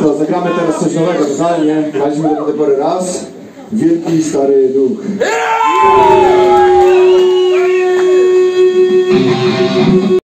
To zagramy teraz coś nowego, totalnie. Graliśmy do tej pory raz. Wielki Stary Duch.